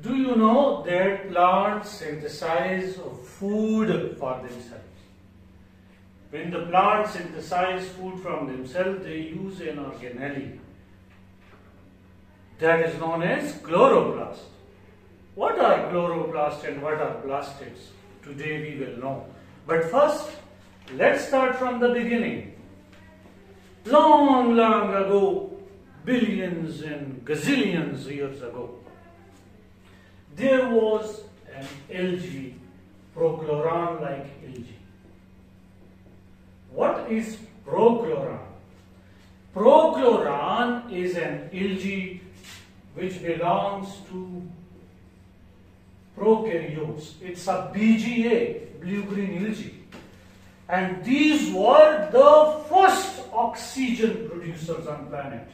Do you know that plants synthesize food for themselves? When the plants synthesize food from themselves, they use an organelle that is known as chloroplast. What are chloroplasts and what are plastids? Today we will know. But first, let's start from the beginning. Long, long ago, billions and gazillions years ago, there was an algae, prochloron like algae. What is prochloron? Prochloron is an algae which belongs to prokaryotes. It's a BGA, blue-green algae. And these were the first oxygen producers on planet.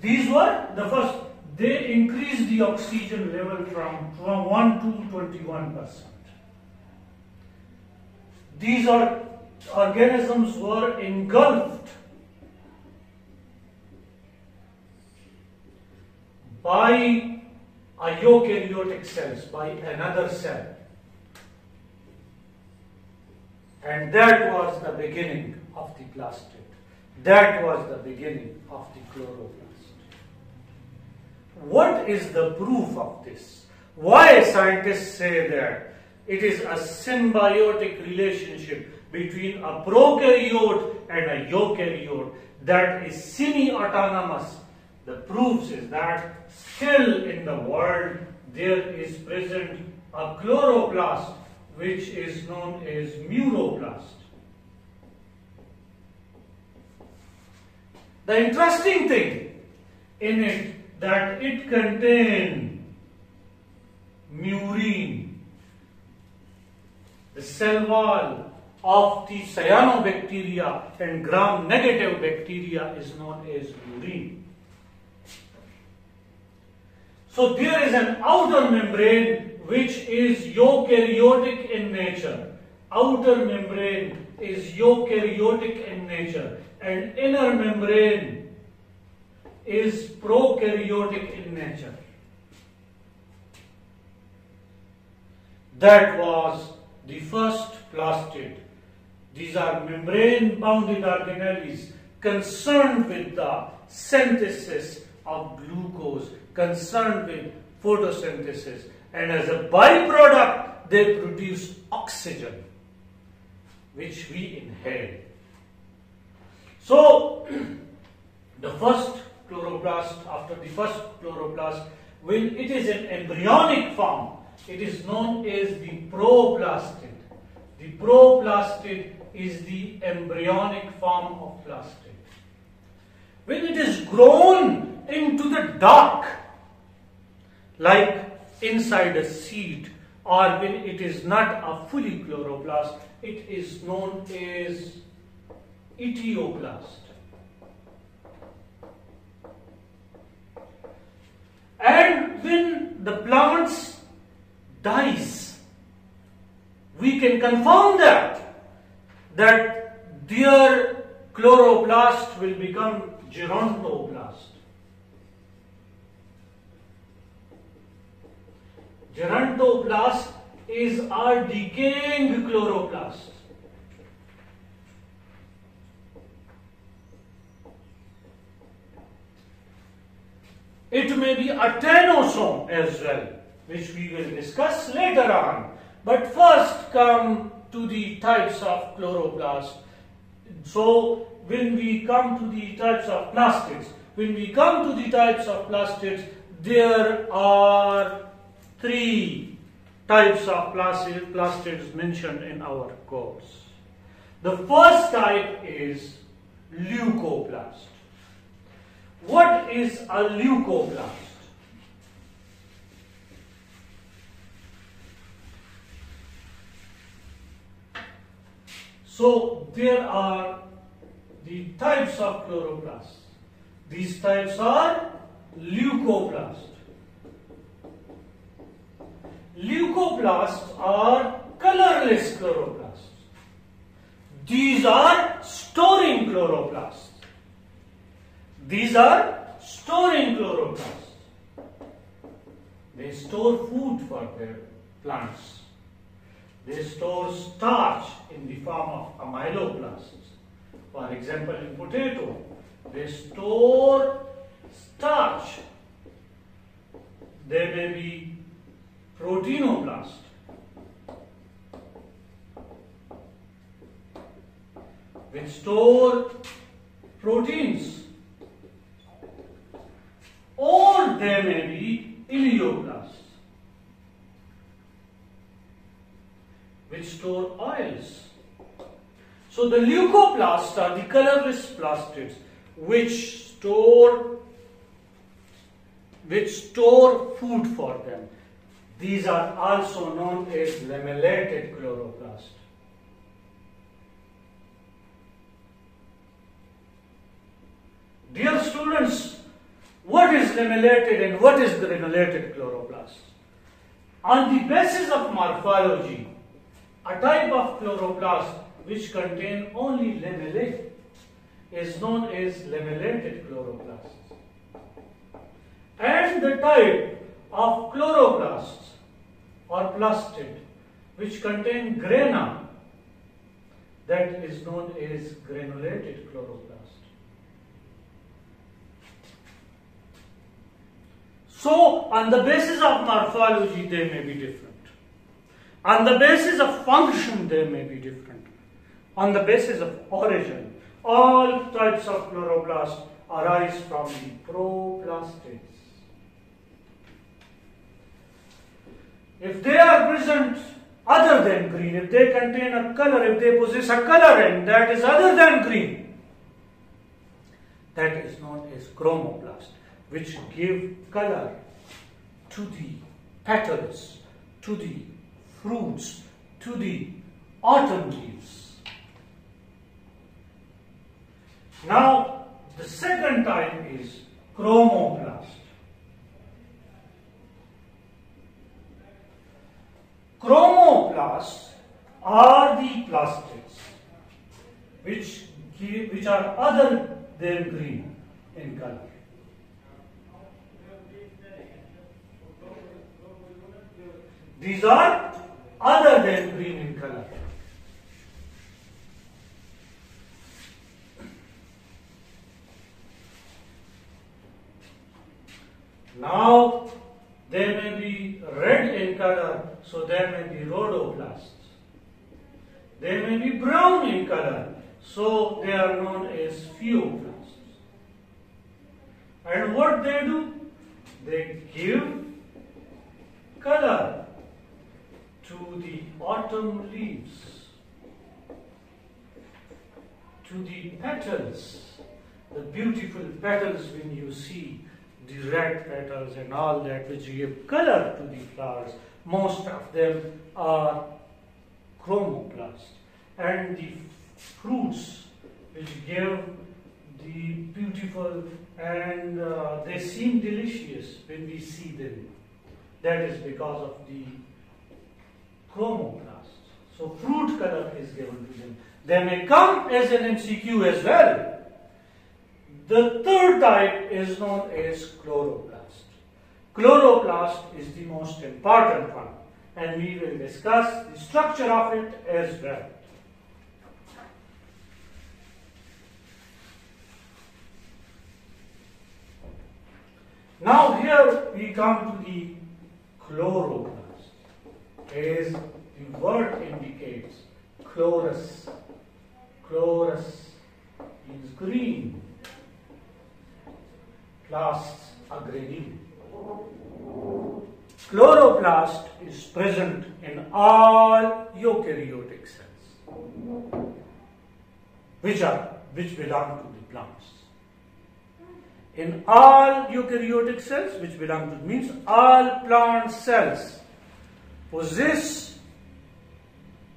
These were the first. They increased the oxygen level from, from 1 to 21 percent. These are organisms were engulfed by a eukaryotic cells, by another cell. And that was the beginning of the plastid. That was the beginning of the chloroplast. What is the proof of this? Why scientists say that it is a symbiotic relationship between a prokaryote and a eukaryote that is semi-autonomous. The proof is that still in the world there is present a chloroplast which is known as muroplast. The interesting thing in it that it contains murein, the cell wall of the cyanobacteria and gram-negative bacteria is known as murein. So there is an outer membrane which is eukaryotic in nature. Outer membrane is eukaryotic in nature and inner membrane is prokaryotic in nature. That was the first plastid. These are membrane-bounded organelles concerned with the synthesis of glucose, concerned with photosynthesis, and as a byproduct, they produce oxygen, which we inhale. So, the first chloroplast, after the first chloroplast, when it is in embryonic form, it is known as the proplastid. The proplastid is the embryonic form of plastid. When it is grown into the dark, like inside a seed, or when it is not a fully chloroplast, it is known as etioplast. And when the plants dies, we can confirm that that their chloroplast will become gerontoplast. Gerontoplast is a decaying chloroplast. It may be a tenosome as well, which we will discuss later on. But first come to the types of chloroplast. So when we come to the types of plastids, when we come to the types of plastids, there are three types of plastids mentioned in our course. The first type is leucoplast. What is a leucoplast? So there are the types of chloroplasts. These types are leucoplast. Leucoplasts are colorless chloroplasts. These are storing chloroplasts. These are storing chloroplasts. They store food for their plants. They store starch in the form of amyloplasts. For example, in potato, they store starch. There may be proteinoplast. They store proteins. Or there may be elaioplasts which store oils. So the leucoplasts are the colorless plastids which store which store food for them. These are also known as lamellated chloroplasts. Dear students, what is lamellated and what is the granulated chloroplast? On the basis of morphology, a type of chloroplast which contain only lamellae is known as lamellated chloroplasts. And the type of chloroplasts or plastid which contain grana that is known as granulated chloroplast. So, on the basis of morphology, they may be different. On the basis of function, they may be different. On the basis of origin, all types of chloroplasts arise from the proplastids. If they are present other than green, if they contain a color, if they possess a color and that is other than green, that is known as chromoplast which give color to the petals, to the fruits, to the autumn leaves. Now, the second type is chromoplast. Chromoplasts are the plastids which, give, which are other than green in color. These are other than green in color. Now they may be red in color, so there may be rhodoplasts. They may be brown in color, so they are known as phaeoplasts. And what they do? They give color to the autumn leaves, to the petals, the beautiful petals when you see the red petals and all that which give color to the flowers. Most of them are chromoplast. And the fruits which give the beautiful and uh, they seem delicious when we see them. That is because of the chromoplasts. So fruit color is given to them. They may come as an MCQ as well. The third type is known as chloroplast. Chloroplast is the most important one and we will discuss the structure of it as well. Now here we come to the chloroplast as the word indicates, chlorus. Chlorus is green. Plasts are green. Chloroplast is present in all eukaryotic cells, which are which belong to the plants. In all eukaryotic cells, which belong to means all plant cells, possess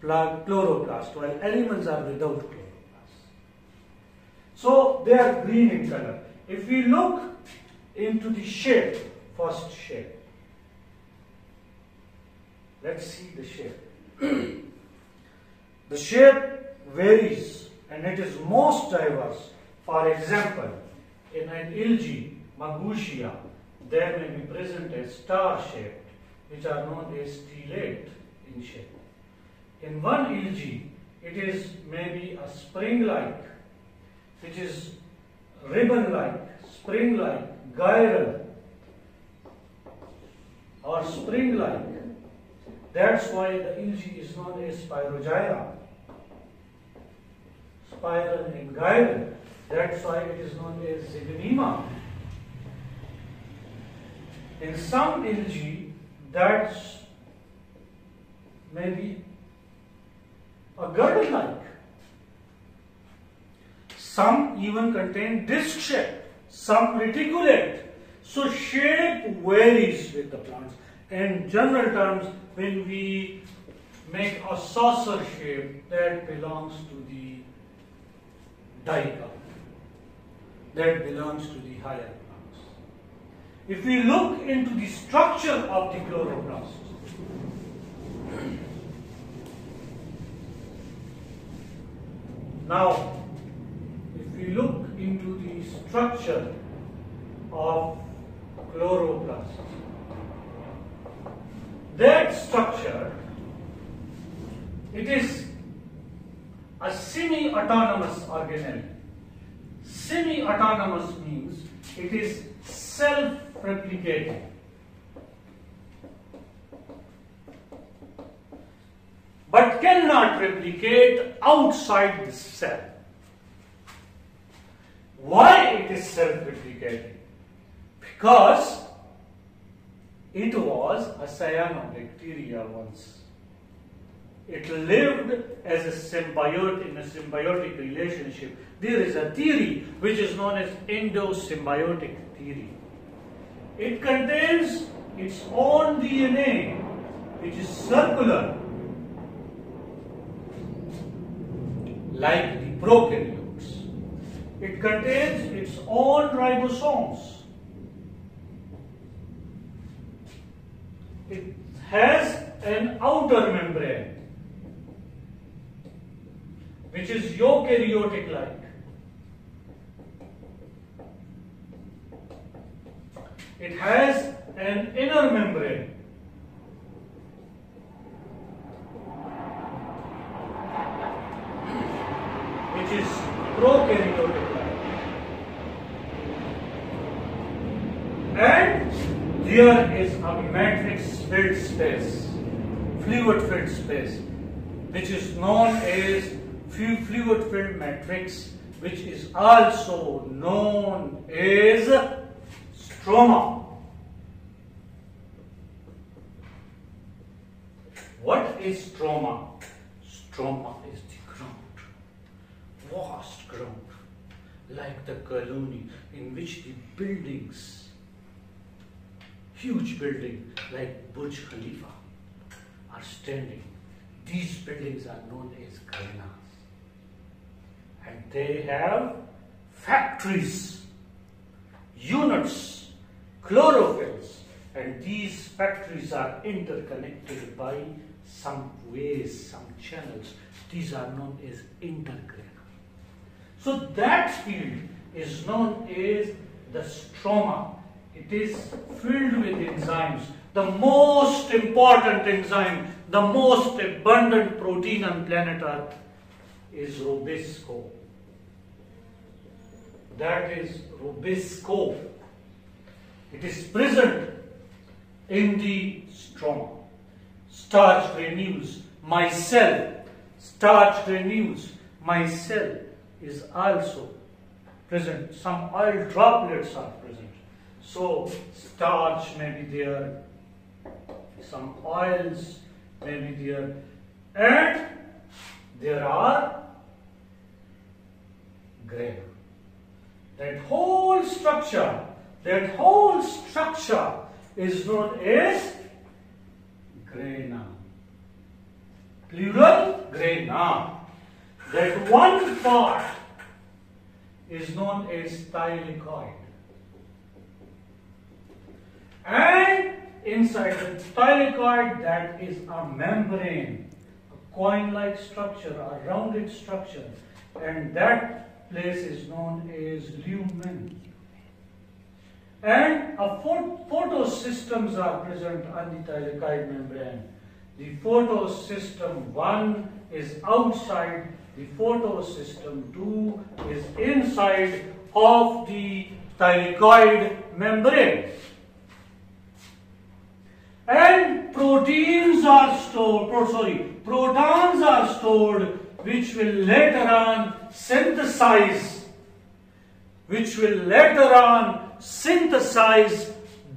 chloroplast while animals are without chloroplast. So they are green in color. If we look into the shape, first shape, let's see the shape. the shape varies and it is most diverse. For example, in an algae, Magusia, there may be present a star shape which are known as stellate in shape. In one Ilgi, it is maybe a spring-like, which is ribbon-like, spring-like, gyral, or spring-like. That's why the Ilgi is known as spirogyra. Spiral and gyral. That's why it is known as zygonema. In some Ilgi, that's maybe a girdle-like. Some even contain disc shape, some reticulate. So shape varies with the plants. In general terms, when we make a saucer shape, that belongs to the dicot. That belongs to the higher. If we look into the structure of the chloroplast, Now, if we look into the structure of chloroplast, that structure, it is a semi-autonomous organelle. Semi-autonomous means it is self-replicating. but cannot replicate outside the cell. Why it is self-replicating? Because it was a cyanobacteria once. It lived as a symbiote in a symbiotic relationship. There is a theory which is known as endosymbiotic theory. It contains its own DNA, which is circular like the prokaryotes. It contains its own ribosomes. It has an outer membrane which is eukaryotic It has an inner membrane which is prokaryotic. And there is a matrix filled space, fluid filled space, which is known as fluid filled matrix, which is also known as stroma. What is stroma? Stroma is the ground, vast ground, like the colony in which the buildings, huge building like Burj Khalifa, are standing. These buildings are known as garanas. And they have factories, units, chlorophylls, and these factories are interconnected by some ways, some channels. These are known as intergrana. So that field is known as the stroma. It is filled with enzymes. The most important enzyme, the most abundant protein on planet Earth is Rubisco. That is Rubisco. It is present in the stroma. Starch granules, micelle, starch granules, micelle is also present. Some oil droplets are present. So starch may be there, some oils may be there, and there are grain. That whole structure, that whole structure is known as grana. Plural grana that one part is known as thylakoid. And inside the thylakoid, that is a membrane, a coin-like structure, a rounded structure, and that place is known as lumen. And a photosystems are present on the thylakoid membrane. The photosystem 1 is outside, the photosystem 2 is inside of the thylakoid membrane. And proteins are stored, pro, sorry, protons are stored which will later on synthesize, which will later on synthesize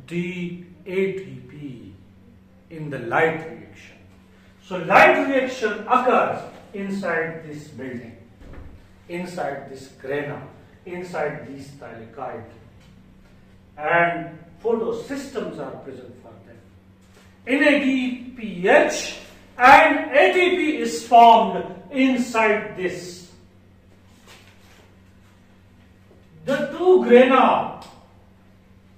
the ATP in the light reaction. So light reaction occurs inside this building, inside this grana, inside these thylakoid. And photosystems are present for them. NADPH and ATP is formed inside this. The two grana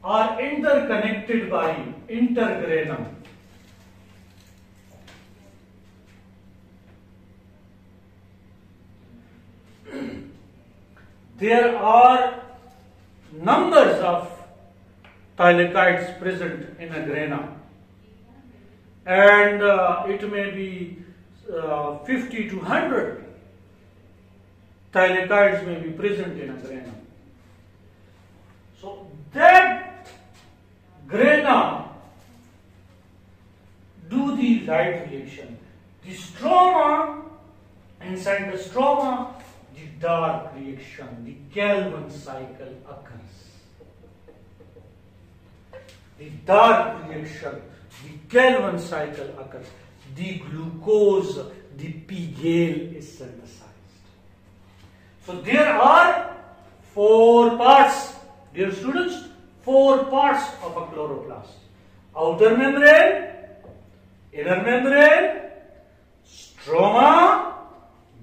are interconnected by intergranum. there are numbers of thylakoids present in a grana and uh, it may be uh, 50 to 100 thylakoids may be present in a grana. So that grana do the light reaction. The stroma, inside the stroma, the dark reaction, the Calvin cycle occurs. The dark reaction, the Calvin cycle occurs. The glucose, the PGAL is synthesized. So there are four parts, dear students, four parts of a chloroplast. Outer membrane, inner membrane, stroma,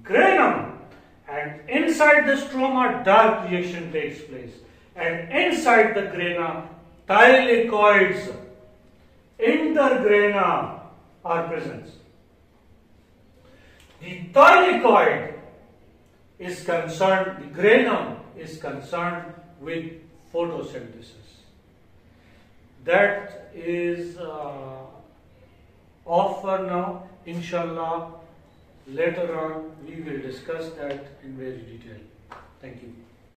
granum. And inside the stroma, dark reaction takes place. And inside the grana, thylakoids, intergrana are present. The thylakoid is concerned, the granum is concerned with photosynthesis. That is uh, off for now. Inshallah, later on we will discuss that in very detail. Thank you.